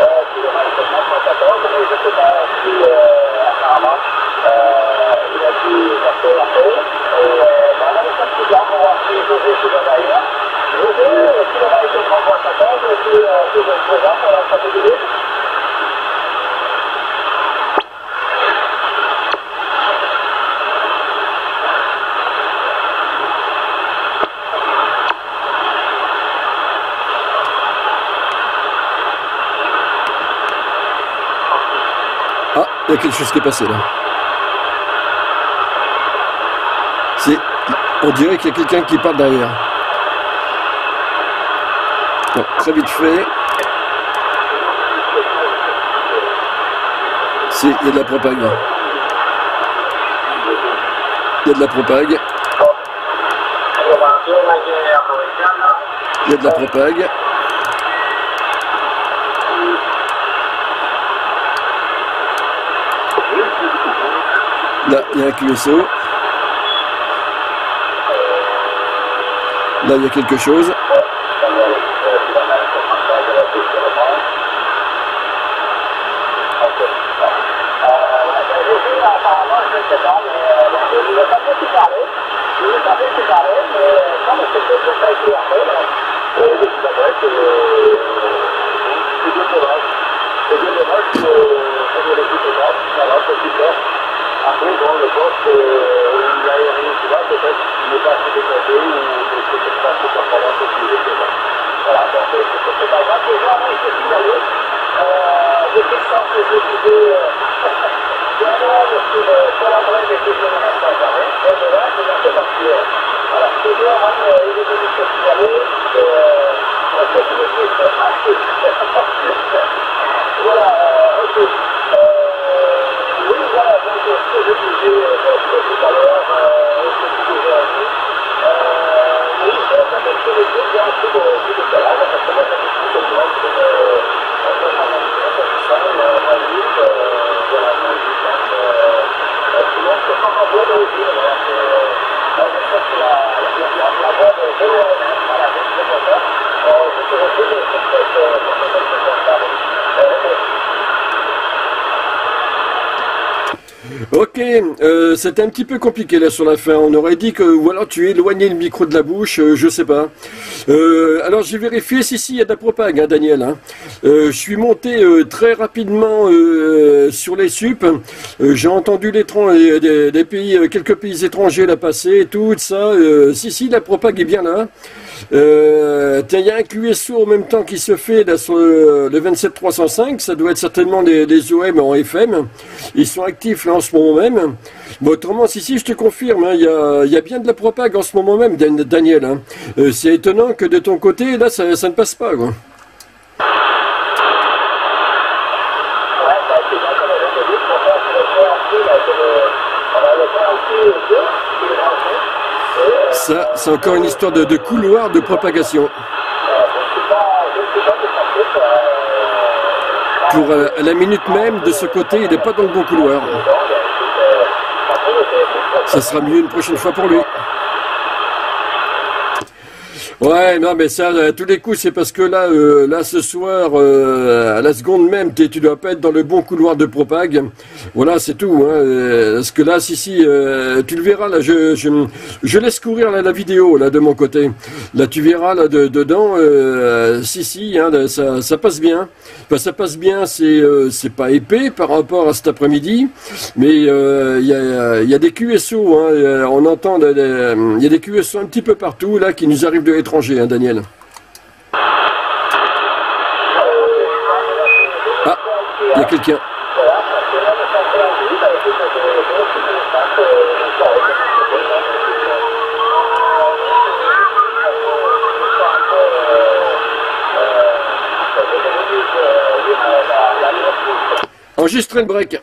hein, euh, qui est dans 3014, mais je ne sais pas si, euh, apparemment, euh, il a dû passer l'appel. Et euh, ben, on va laisser un petit gars pour voir si José qui va derrière. José, euh, qui aura été 3014, et puis euh, qui est présent pour la stratégie. Ah, il y a quelque chose qui est passé là. C'est, on dirait qu'il y a quelqu'un qui parle derrière. Très vite fait. Si, il y a de la propague. Il y a de la propague. Il y a de la propague. Là, il y a un QSO. Là, il y a quelque chose. Après, bon, le poste, euh, l'aérien, tu vois, peut-être pas ou c'est. Voilà, donc euh, c'est c'est pas grave, déjà. Euh, ça, vraiment, euh, et que je ne reste pas jamais, et de là, je m'en fais partir. Voilà, toujours, hein, euh, il est venu se signaler, euh. Voilà, euh, ok. Donc ce Ok, euh, c'était un petit peu compliqué là sur la fin. On aurait dit que, ou tu éloignais le micro de la bouche, euh, je sais pas. Euh, alors j'ai vérifié si si il y a de la propague, hein, Daniel. hein. Je suis monté très rapidement sur les sup. J'ai entendu les les- des, des pays, quelques pays étrangers là passer, tout ça. Si si, la propague est bien là. Euh, il y a un QSO en même temps qui se fait là, sur le, le 27305, ça doit être certainement les OM en FM. Ils sont actifs là en ce moment même. Bon, autrement, si, si, je te confirme, hein, il y, a, il y a bien de la propague en ce moment même, Dan- Daniel. hein. Euh, c'est étonnant que de ton côté, là, ça, ne passe pas. Ouais, bah, c'est bien comme elle a dit, pour faire sur le fait entier, là, c'est le, on a le fait entier 2, qui est branché, et, euh, Ça, c'est encore une histoire de, couloir de propagation. Pour euh, la minute même, de ce côté, il n'est pas dans le bon couloir. Ça sera mieux une prochaine fois pour lui. Ouais, non, mais ça, à tous les coups, c'est parce que là, euh, là, ce soir, euh, à la seconde même, tu dois pas être dans le bon couloir de propague. Voilà, c'est tout. Hein. Euh, Parce que là, si, si, euh, tu le verras, là, je, je, laisse courir la vidéo, là, de mon côté. Là, tu verras, là, de, dedans, euh, si, si, hein, ça, ça passe bien. Enfin, ça passe bien, c'est, euh, c'est pas épais par rapport à cet après-midi, mais euh, il y, a, y a des QSO, hein, euh, on entend, il y a des QSO un petit peu partout, là, qui nous arrivent de l'étranger, hein, Daniel. Ah, il y a quelqu'un. voilà, parce que là, le centre en vie, bah, écoute, je, je, je, je, je, je, je, Enregistrez le break.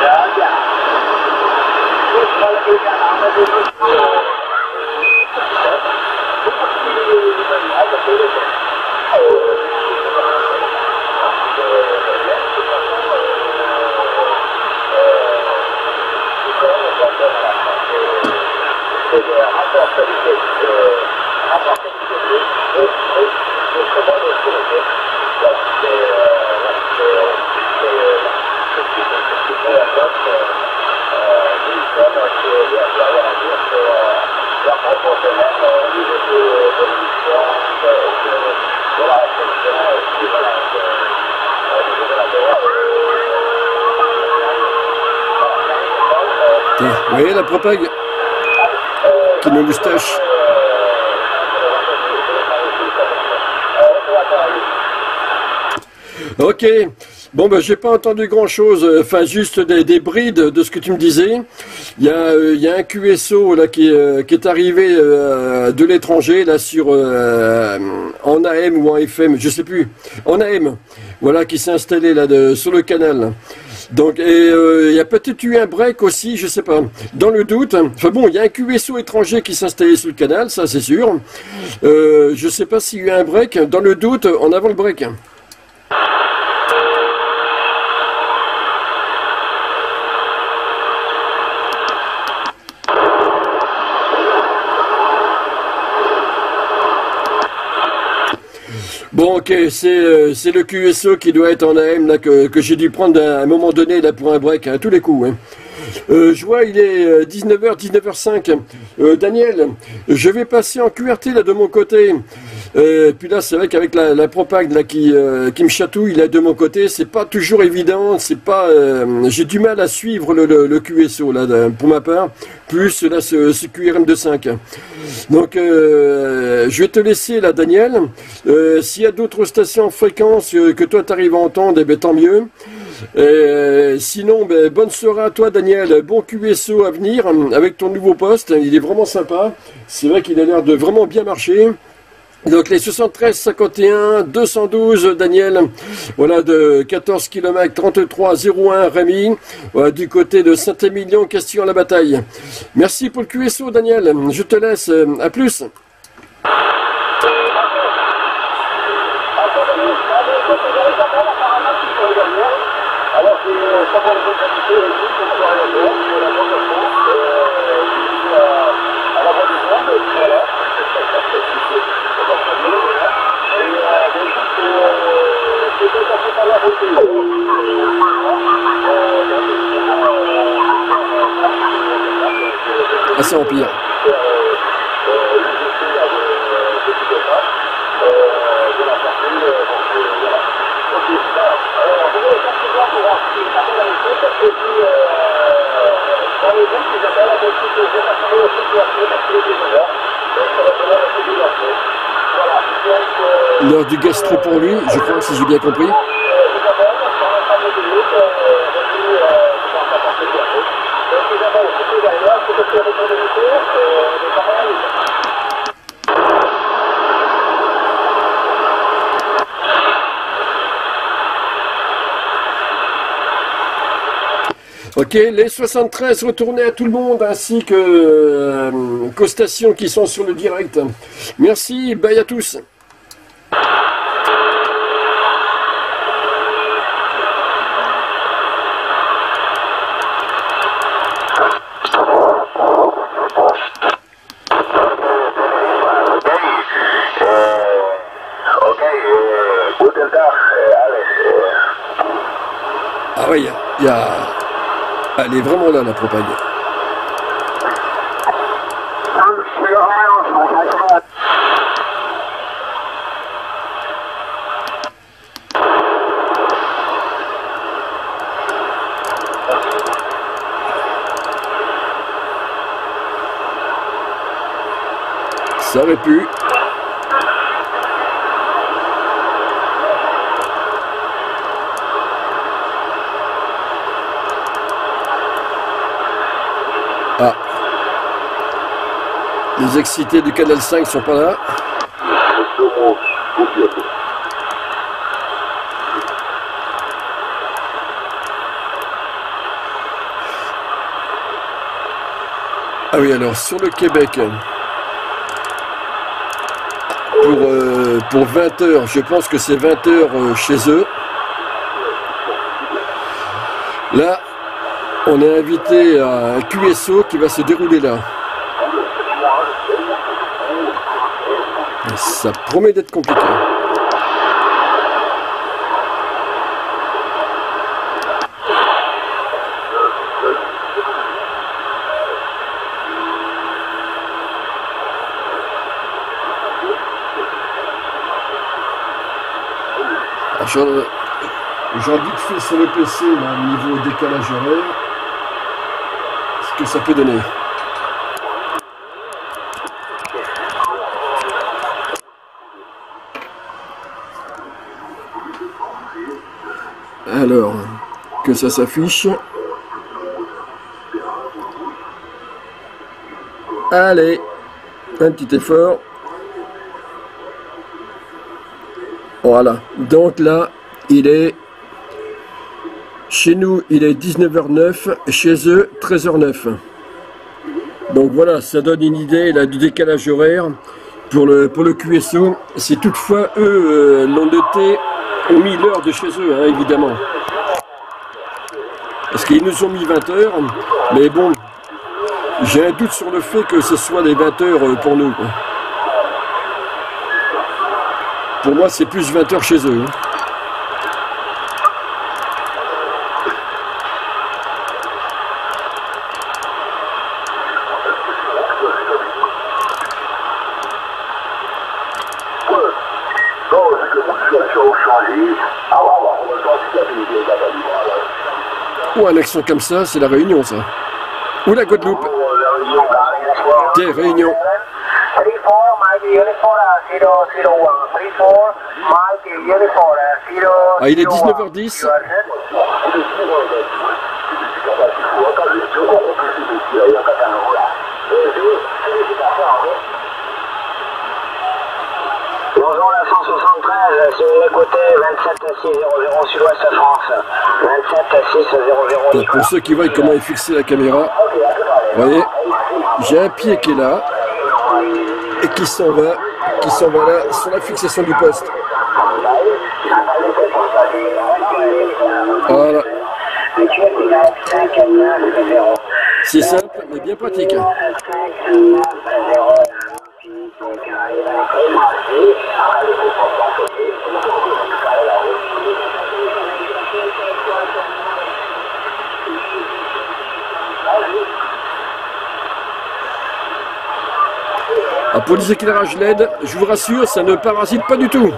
Ja, ja. Ik zal even aan de Tiens, Vous voyez la propague nous moustache Ok. Bon, ben, j'ai pas entendu grand chose, enfin, juste des, des brides de ce que tu me disais. Il y a, euh, y a un QSO, là, qui, euh, qui est arrivé euh, de l'étranger, là, sur, euh, en AM ou en FM, je sais plus, en AM. Voilà, qui s'est installé, là, de, sur le canal. Donc, et euh, il y a peut-être eu un break aussi, je sais pas. Dans le doute, enfin bon, il y a un QSO étranger qui s'est installé sur le canal, ça c'est sûr. Euh, je sais pas s'il y a eu un break. Dans le doute, en avant le break. Bon, euh, c'est le QSO qui doit être en AM là que, j'ai dû prendre à un moment donné là pour un break à tous les coups. hein. Euh, je vois, il est euh, 19h, 19h05. Euh, Daniel, je vais passer en QRT là de mon côté. Euh, puis là, c'est vrai qu'avec la, la propague là qui, euh, qui me chatouille là de mon côté, c'est pas toujours évident. C'est pas, euh, j'ai du mal à suivre le, QSO là pour ma part. Plus là ce, QRM de 5. Donc, euh, je vais te laisser là, Daniel. S'il y a d'autres stations en fréquence euh, que toi tu arrives à entendre, eh ben, tant mieux. Sinon, ben, bonne soirée à toi, Daniel. Bon QSO à venir avec ton nouveau poste. Il est vraiment sympa. C'est vrai qu'il a l'air de vraiment bien marcher. Donc les 73 51 212 Daniel voilà de 14 km 33 01 Rémi voilà, du côté de Saint-Émilion question à la bataille. Merci pour le QSO Daniel. Je te laisse à plus. Alors, c'est euh, ça va vous inviter aussi pour faire la fête, pour la bonne fête, euh, et puis euh, à la bonne monde, et puis voilà. Ça va se passer, voilà. Et euh, ben, écoute, euh, c'est tout beauté. Ah, empire. L'heure du gastro pour lui, je crois, si j'ai bien compris. Ok, les 73 retournés à tout le monde ainsi que euh, qui sont sur le direct. Merci, bye à tous. Ok, euh, guten Tag, euh, Alex. euh, Ah oui, il Elle est vraiment là, la propague. Ça aurait pu. Excités du canal 5 sont pas là. Ah oui, alors sur le Québec, pour, euh, pour 20 heures, je pense que c'est 20 heures euh, chez eux. Là, on est invité à un QSO qui va se dérouler là. Ça promet d'être compliqué. Alors, je, je regarde vite fait sur le PC là, au niveau décalage horaire. Parce que ça peut donner. Que ça s'affiche. Allez, un petit effort. Voilà, donc là, il est... Chez nous, il est 19h09, chez eux, 13h09. Donc voilà, ça donne une idée là, du décalage horaire pour le, pour le QSO. Si toutefois, eux euh, l'ont noté, ont mis l'heure de chez eux, hein, évidemment. Parce qu'ils nous ont mis 20 heures, mais bon, j'ai un doute sur le fait que ce soit des 20 heures euh, pour nous. Pour moi, c'est plus 20 heures chez eux. hein. Bon, c'est que la situation a changé. Ah, ouais, ouais, on va voir si la vie est accent comme ça, c'est la Réunion, ça. Ou la Guadeloupe. Bon, la réunion, carré, bonsoir. Tiens, Réunion. 34, Mikey Uniform, 001. 34, Mikey Uniform, 001. Ah, il est 19h10. Bonjour la 173, c'est le côté 27 600 sud-ouest France. 27 600 Donc, pour ceux qui voient comment est fixée la caméra, vous voyez, j'ai un pied qui est là et qui s'en va, qui s'en va là sur la fixation du poste. Voilà, c'est simple mais bien pratique. Ah, pour les éclairages LED, je vous rassure, ça ne parasite pas du tout.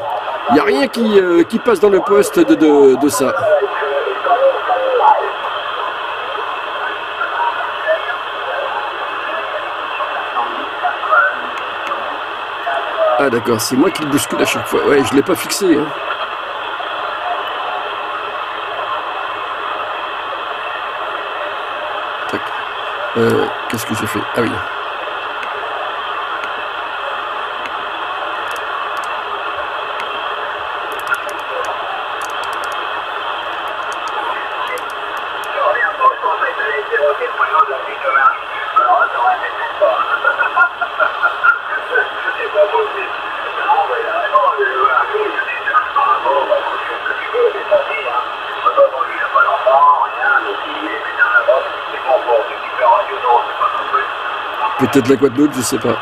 Il n'y a rien qui, euh, qui passe dans le poste de, ça. Ah d'accord, c'est moi qui le bouscule à chaque fois. Ouais, je ne l'ai pas fixé. hein. Euh, Qu'est-ce que j'ai fait? Ah oui. Peut-être la Guadeloupe, je sais pas.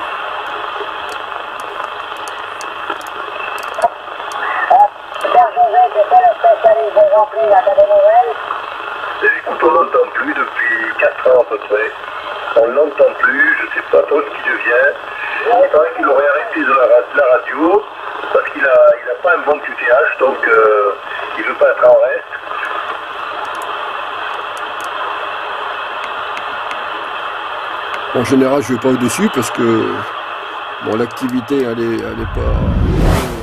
Écoute, on l'entend plus depuis 4 ans à peu près. On l'entend plus, je sais pas trop ce qui devient. Il paraît qu'il aurait arrêté de la, ra- de la radio parce qu'il a, il a pas un bon QTH, donc euh, il veut pas être en reste. En général, je vais pas au-dessus parce que l'activité, elle est, elle est pas.